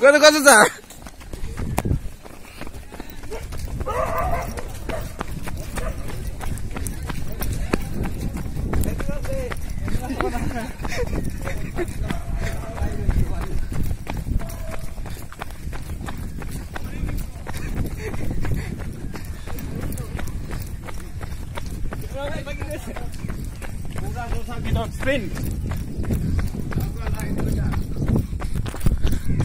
가자 가자 Samstag wieder ins Wind.